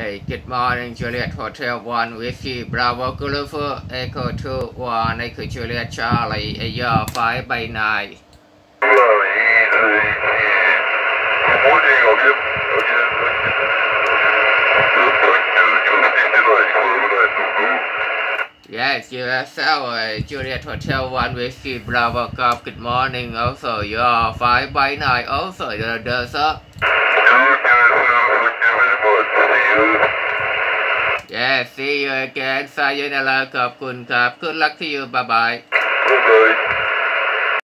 Hey, good morning, Juliet Hotel 1 Whiskey. Bravo, Golf Echo 2 1, Echo Juliet Charlie, AR 5 by 9. Yes, USL, uh, Juliet Hotel 1 Whiskey, Bravo Golf. Good morning, also, you are 5 by 9, also, the dessert. Yes see you again sayonara ขอบคุณครับ Good luck to you bye bye